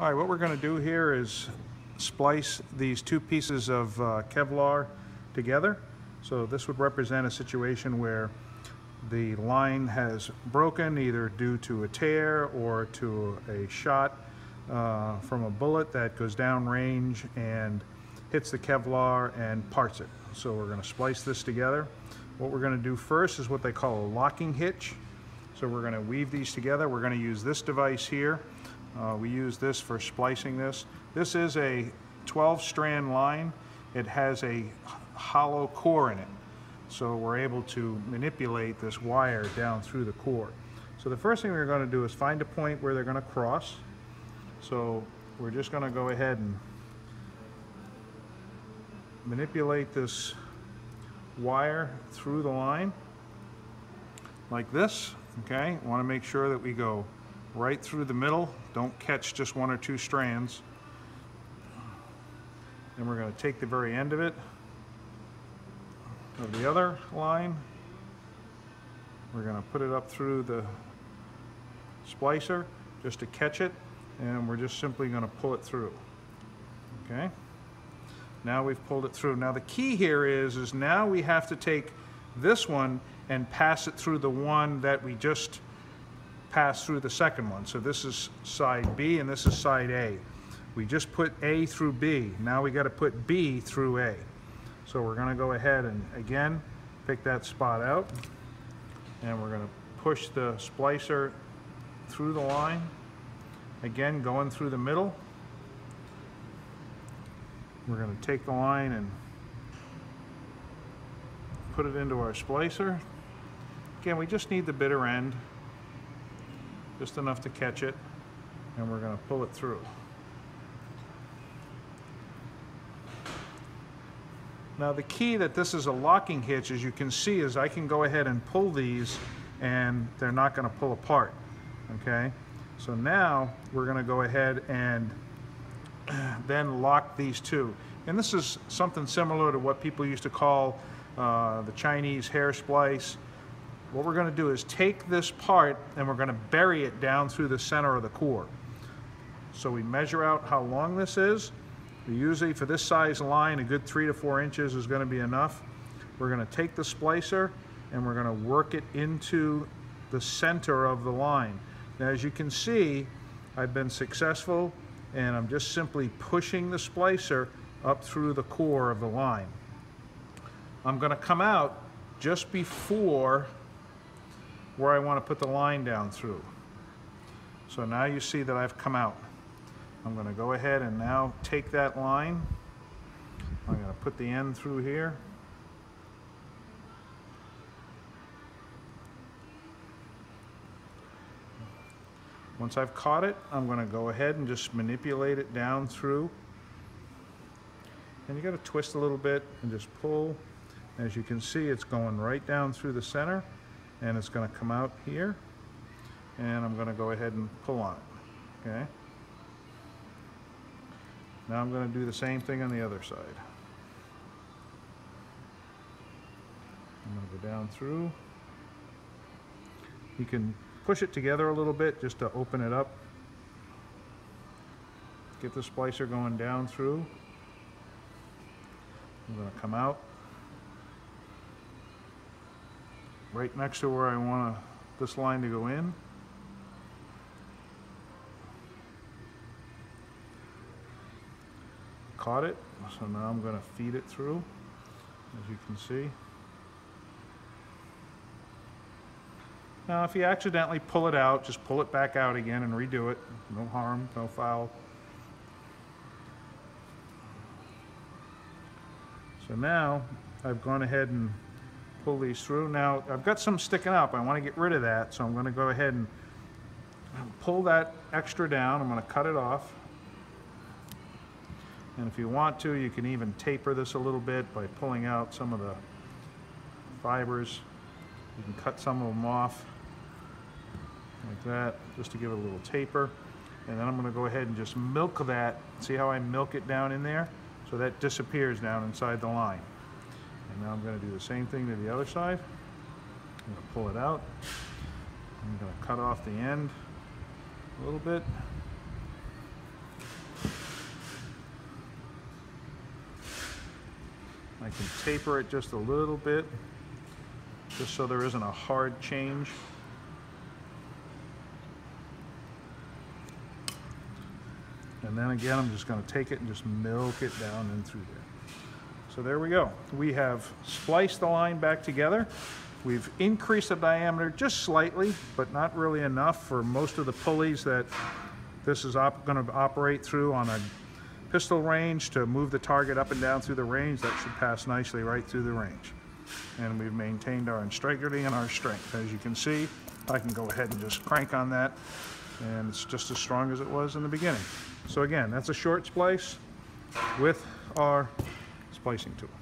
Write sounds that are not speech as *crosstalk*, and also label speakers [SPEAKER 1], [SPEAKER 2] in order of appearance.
[SPEAKER 1] All right, what we're going to do here is splice these two pieces of uh, Kevlar together. So this would represent a situation where the line has broken either due to a tear or to a shot uh, from a bullet that goes downrange and hits the Kevlar and parts it. So we're going to splice this together. What we're going to do first is what they call a locking hitch. So we're going to weave these together. We're going to use this device here. Uh, we use this for splicing this. This is a 12 strand line. It has a hollow core in it. So we're able to manipulate this wire down through the core. So the first thing we're going to do is find a point where they're going to cross. So we're just going to go ahead and manipulate this wire through the line like this okay want to make sure that we go right through the middle. Don't catch just one or two strands. Then we're going to take the very end of it. Of the other line we're going to put it up through the splicer just to catch it and we're just simply going to pull it through okay? Now we've pulled it through. Now the key here is, is now we have to take this one and pass it through the one that we just passed through the second one. So this is side B and this is side A. We just put A through B. Now we got to put B through A. So we're going to go ahead and again pick that spot out and we're going to push the splicer through the line. Again going through the middle. We're going to take the line and put it into our splicer. Again, we just need the bitter end, just enough to catch it, and we're going to pull it through. Now the key that this is a locking hitch, as you can see, is I can go ahead and pull these and they're not going to pull apart. Okay, so now we're going to go ahead and *clears throat* then lock these two. And this is something similar to what people used to call uh, the Chinese hair splice. What we're going to do is take this part and we're going to bury it down through the center of the core. So we measure out how long this is. We usually, for this size line, a good three to four inches is going to be enough. We're going to take the splicer and we're going to work it into the center of the line. Now, as you can see, I've been successful and I'm just simply pushing the splicer up through the core of the line. I'm going to come out just before where I want to put the line down through. So now you see that I've come out. I'm going to go ahead and now take that line. I'm going to put the end through here. Once I've caught it, I'm going to go ahead and just manipulate it down through. And you got to twist a little bit and just pull. As you can see, it's going right down through the center and it's going to come out here. And I'm going to go ahead and pull on it. Okay. Now I'm going to do the same thing on the other side. I'm going to go down through. You can push it together a little bit just to open it up. Get the splicer going down through. I'm going to come out right next to where I want this line to go in. Caught it, so now I'm going to feed it through, as you can see. Now, if you accidentally pull it out, just pull it back out again and redo it. No harm, no foul. So now I've gone ahead and pull these through. Now I've got some sticking up. I want to get rid of that, so I'm going to go ahead and pull that extra down. I'm going to cut it off. And if you want to, you can even taper this a little bit by pulling out some of the fibers. You can cut some of them off like that, just to give it a little taper. And then I'm gonna go ahead and just milk that. See how I milk it down in there? So that disappears down inside the line. And now I'm going to do the same thing to the other side. I'm going to pull it out. I'm going to cut off the end a little bit. I can taper it just a little bit, just so there isn't a hard change. And then again, I'm just going to take it and just milk it down in through there. So there we go. We have spliced the line back together. We've increased the diameter just slightly, but not really enough for most of the pulleys that this is going to operate through on a pistol range to move the target up and down through the range. That should pass nicely right through the range. And we've maintained our integrity and our strength. As you can see, I can go ahead and just crank on that and it's just as strong as it was in the beginning. So again, that's a short splice with our splicing tool.